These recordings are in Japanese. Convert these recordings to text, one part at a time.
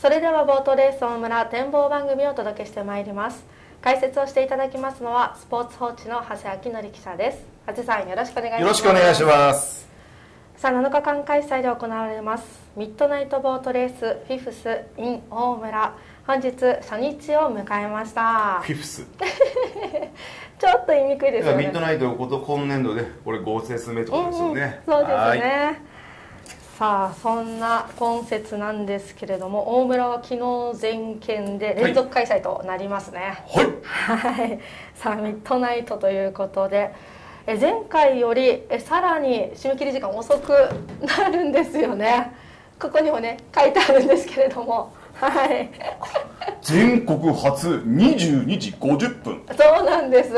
それではボートレース大村展望番組をお届けしてまいります。解説をしていただきますのはスポーツ報知の長谷明則記者です。長谷さんよろしくお願いします。よろしくお願いします。さあ7日間開催で行われます。ミッドナイトボートレースフィフス in 大村。本日初日を迎えました。フィフス。ちょっと言いにくいですよね。ミッドナイトこと今年度でこれ合成数名ってことですよね、うんうん、そうですねさあそんな今節なんですけれども大村は昨日全県で連続開催となりますね。はい、はい、さあミッドナイトということでえ前回よりえさらに締め切り時間遅くなるんですよね。ここにもね書いてあるんですけれども。はい。全国初22時50分。そうなんです。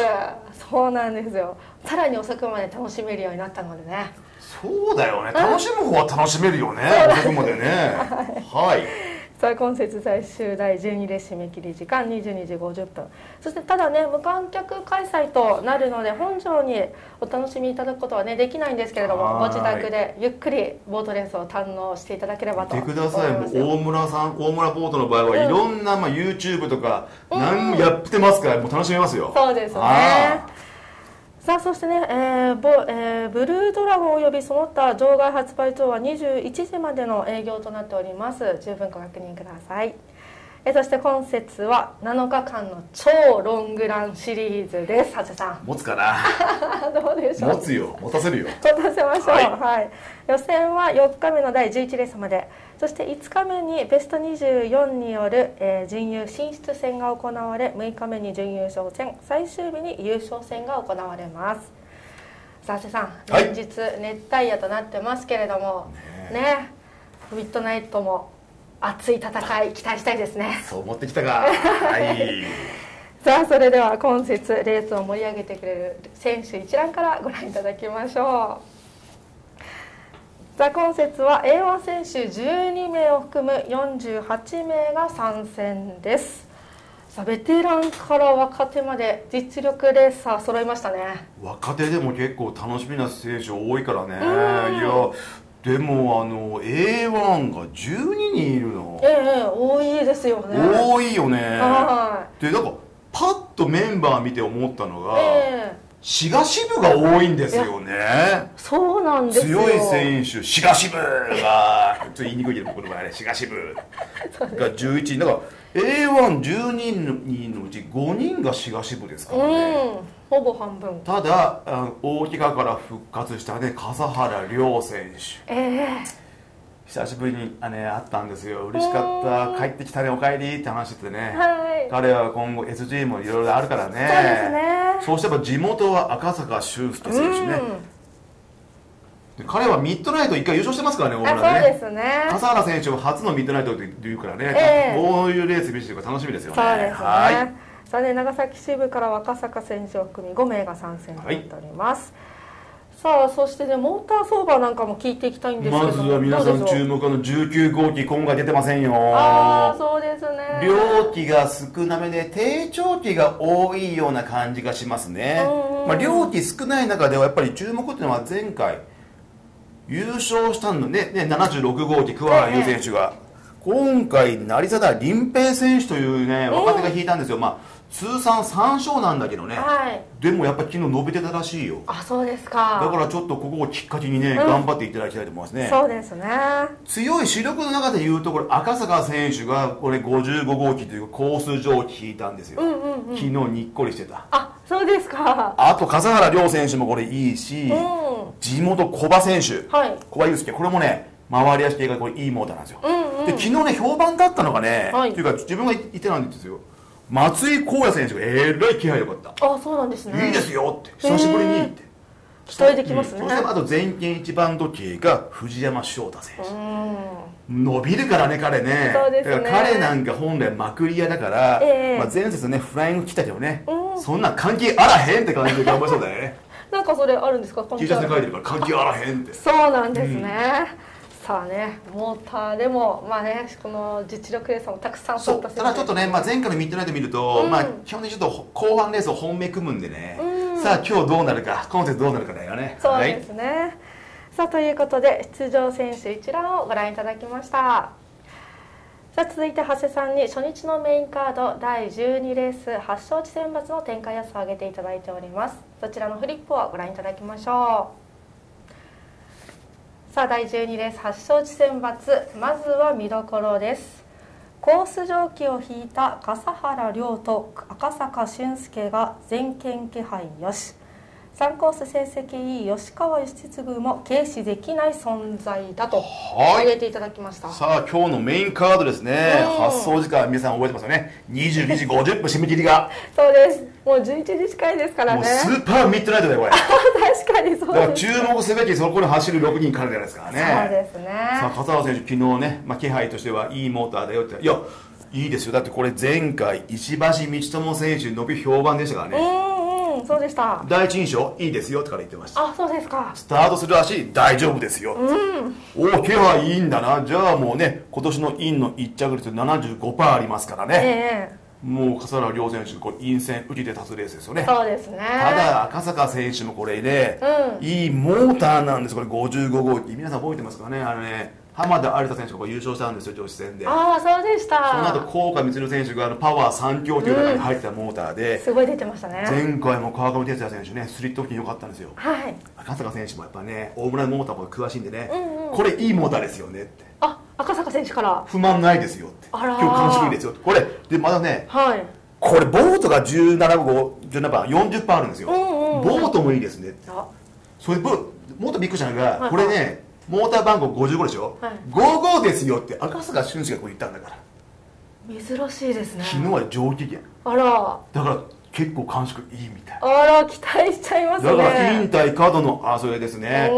そうなんですよ。さらに遅くまで楽しめるようになったのでねそうだよね。楽しむ方は楽しめるよね。遅くまでね。はい。さあ今節最終第12で締め切り時間22時50分。そしてただね無観客開催となるので本庄にお楽しみいただくことはねできないんですけれどもご自宅でゆっくりボートレースを堪能していただければと思いますてください。大村さん大村ボートの場合はいろんな、まあ、YouTube とか何もやってますから、もう楽しめますよ。そうですねさあそしてね、えーボえー、ブルードラゴンおよびその他場外発売等は21時までの営業となっております。十分ご確認ください。えそして今節は7日間の超ロングランシリーズです。長谷さん。持つかな？どうでしょう？持つよ。持たせるよ。持たせましょう、はい、はい、予選は4日目の第11レースまで。そして5日目にベスト24による、えー、準優進出戦が行われ6日目に準優勝戦。最終日に優勝戦が行われます。さあ瀬さん、連日熱帯夜となってますけれども。ねね。ミッドナイトも熱い戦い期待したいですね。そう思ってきたか。はい。さあそれでは今節レースを盛り上げてくれる選手一覧からご覧いただきましょう。さあ今節は A1 選手12名を含む48名が参戦です。さあベテランから若手まで実力レーサー揃いましたね。若手でも結構楽しみな選手多いからね。いやでもあの A1 が12人いるの。ええ多いですよね。多いよね。はい。でなんかパッとメンバー見て思ったのが、えー滋賀支部が多いんですよね。そうなんです強い選手、滋賀支部が、ちょっと言いにくいけど、僕の場合ね、滋賀支部が11人。だから、A112 人のうち5人が滋賀支部ですからね。ほぼ半分。ただ、大怪我から復活したね、笠原亮選手。ええー久しぶりにあ、ね、会ったんですよ嬉しかった帰ってきたねおかえりって話しててね、はい、彼は今後 SG もいろいろあるからねそうですねそうして地元は赤坂修介選手ね、彼はミッドナイト1回優勝してますからね、大村ね。そうですね。笠原選手は初のミッドナイトというからね、えー、こういうレース見せてるか楽しみですよね。そうですね。はい。さあね、長崎支部から若坂選手を含み5名が参戦となっております。はいさあそしてねモーター相場なんかも聞いていきたいんですけど。まずは皆さん注目の19号機今回出てませんよ。ああそうですね。料機が少なめで低調機が多いような感じがしますね、まあ、料機少ない中ではやっぱり注目っていうのは前回優勝したのねね76号機桑原優選手が、今回成貞林平選手というね若手が引いたんですよ、まあ通算3勝なんだけどね、はい、でもやっぱり昨日伸びてたらしいよ。あそうですか。だからちょっとここをきっかけにね、うん、頑張っていただきたいと思いますね。そうですね。強い主力の中でいうとこれ赤坂選手がこれ55号機というコース上機引いたんですよ、うんうんうん、昨日にっこりしてた。あそうですか。あと笠原亮選手もこれいいし、うん、地元小葉選手、はい、小葉祐介これもね回り足系がこれいいモーターなんですよ、うんうん、で昨日ね評判だったのがね、はい、っていうか自分が言ってたんですよ松井浩也選手がえらい気配良かった。あそうなんですね。いいですよって。久しぶりにって。期待できますね、うん、そしてあと全県一番時計が藤山翔太選手。伸びるからね彼ね。そうですね。だから彼なんか本来まくり屋だから、えー、まあ、前節ねフライング来たけどね、そんな関係あらへんって感じで頑張りそうだよね。なんかそれあるんですか？T シャツに書いてるから関係あらへんって。そうなんですね、うんさあねモーターでもまあねこの実力レースもたくさんそうただちょっとね、まあ、前回のミッドナイト見ると、うん、まあ基本的にちょっと後半レースを本命組むんでね、うん、さあ今日どうなるか今節どうなるかだよね。そうですね、はい、さあということで出場選手一覧をご覧いただきました。ささあ続いて長谷さんに初日のメインカード第12レース発勝地選抜の展開予想を上げていただいております。そちらのフリップをご覧いただきましょうさあ第12レース発祥地選抜まずは見どころです。コース上記を引いた笠原亮と赤坂俊介が全県気配よし。3コース成績いい吉川義嗣も軽視できない存在だとはい。挙げていただきました、さあ今日のメインカードですね、うん。発送時間皆さん覚えてますよね。22時50分締め切りが。そうです。もう11時近いですからもうねスーパーミッドナイトだよこれ。確かにそうです。注目すべきそこに走る6人からじゃないですからね。そうですね。さあ笠原選手昨日ね、まあ、気配としてはいいモーターだよって。いやいいですよ。だってこれ前回石橋道友選手伸び評判でしたからね、そうでした。第一印象いいですよってから言ってました。あそうですか。スタートする足大丈夫ですよ、おお気配いいんだな。じゃあもうね今年のインの一着率75%ありますからね、えもう笠原亮選手これ陰線打ちで立つレースですよね。えそうですね。ただ赤坂選手もこれね、うん。いいモーターなんです。これ55号機皆さん覚えてますかね？あのね浜田有田選手が優勝したんですよ女子戦で。そああそうでした。の後高岡光選手があのパワー3強という中に入ってたモーターで、すごい出てましたね。前回も川上哲也選手ねスリット付近良かったんですよ。はい。赤坂選手もやっぱね大村モーターも詳しいんでね、うんうんこれいいモーターですよねって。あ赤坂選手から。不満ないですよって。あらー。今日感触いいですよこれでまだねはい。これボートが17号17番40%あるんですよ、うんうんうん。ボートもいいですねって。あ。それでボもっとびっくりしたのが、はい。これねモーター番号55でしょ、はい。55ですよって赤坂俊介がこう言ったんだから。珍しいですね。昨日は上機嫌。あら。だから結構感触いいみたい。あら期待しちゃいますね。だから引退角の争いですね。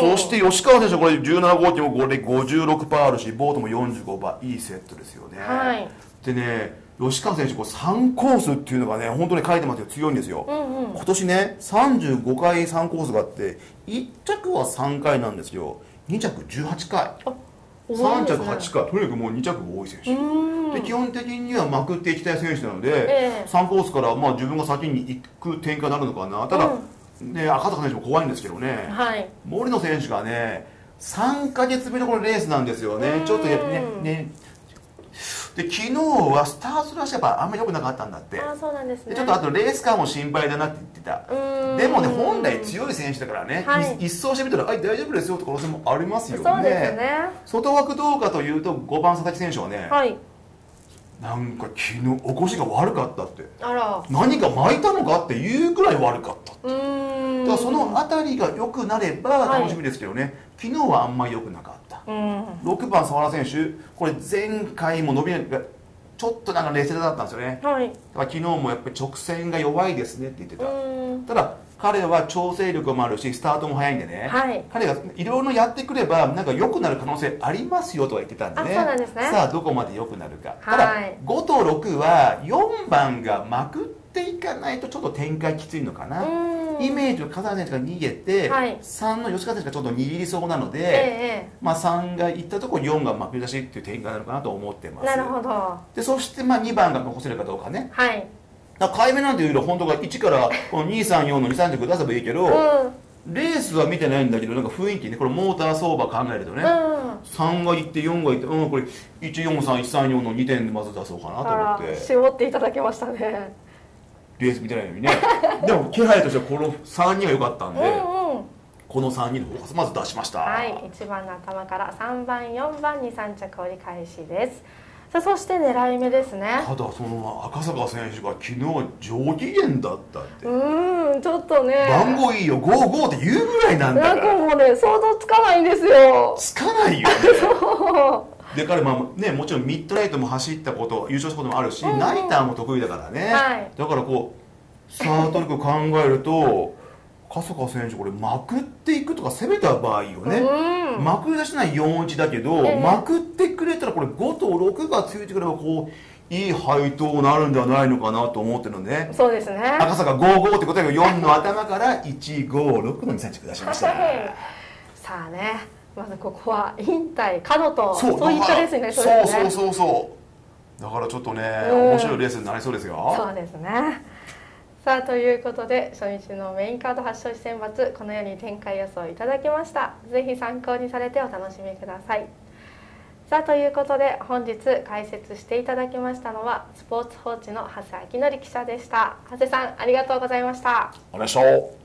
そして吉川選手これ17号機もこれ56%あるしボートも45%いいセットですよね、はい。でね吉川選手これ3コースっていうのがね本当に書いてますよ。強いんですよ、うんうん。今年ね35回3コースがあって1着は3回なんですよ2着18回。あ多い3着ですね。8回。とにかくもう2着が多い選手。うーん。で基本的にはまくっていきたい選手なので、ええ。3コースからまあ自分が先に行く展開になるのかな。ただ、ね、赤坂選手も怖いんですけどね、はい。森野選手がね3か月目のこのレースなんですよね。うん。ちょっとやねねで昨日はスタートラッシュやっぱあんまり良くなかったんだって。あそうなんですね。でちょっとあとレース感も心配だなって言ってた。でもね本来強い選手だからね、はい。い一走してみたら「あ大丈夫ですよ」って可能性もありますよね。そうですね。外枠どうかというと5番佐々木選手はね、はい。なんか昨日起こしが悪かったって。あら。何か巻いたのかっていうくらい悪かったうーん。だからその辺りが良くなれば楽しみですけどね、昨日はあんまり良くなかったうん。6番沢原選手これ前回も伸びがちょっとなんか冷静だったんですよね。はい。だから昨日もやっぱり直線が弱いですねって言ってうた、ーん。ただ彼は調整力もあるしスタートも早いんでね、はい。彼がいろいろやってくればなんか良くなる可能性ありますよとは言ってたんでね。あそうなんですね。さあどこまで良くなるか、はい。ただ5と6は4番がまくっていかないとちょっと展開きついのかな、うーんイメージの笠原選手が逃げて、はい。3の吉川選手がちょっと握りそうなので、えまあ、3が行ったところ4がまくり出しっていう展開なのかなと思ってます。えなるほど。はでそしてまあ2番が残せるかどうかね。い。だから買い目なんていうより本当が1からこの234の23軸出せばいいけど、うん。レースは見てないんだけどなんか雰囲気ねこれモーター相場考えるとね、うん。3がいって4がいってうんこれ143134の2点でまず出そうかなと思って。絞っていただけましたねレース見てないのにね。でも気配としてはこの3人が良かったんで、うんうん。この3人のフォーカスまず出しました。はい1番の頭から3番4番に3着折り返しです。さあそして狙い目ですね。ただその赤坂選手が昨日は上機嫌だったって、うーんちょっとね。番号いいよ55って言うぐらいなんだなんからかもうね想像つかないんですよ。つかないよね。そうで彼まあねもちろんミッドナイトも走ったこと優勝したこともあるし、うん。うんナイターも得意だからね、はい。だからこうスタート力考えると赤坂選手これまくっていくとか攻めた場合よね、うん。まくり出しない41だけど、ええ。まくってくれたらこれ5と6がついてくればこういい配当になるんではないのかなと思ってるので、ね、そうですね。赤坂55ってことだけど4の頭から156の2 3着出しました。はい。さあねまずここは引退角とそうそういったレースになりそうですね。そうそうそうそう。だからちょっとね、うん。面白いレースになりそうですよ。そうですね。さあということで初日のメインカード発勝選抜このように展開予想いただきました。ぜひ参考にされてお楽しみください。さあということで本日解説していただきましたのはスポーツ報知の長谷明則記者でした。長谷さんありがとうございました。お願いします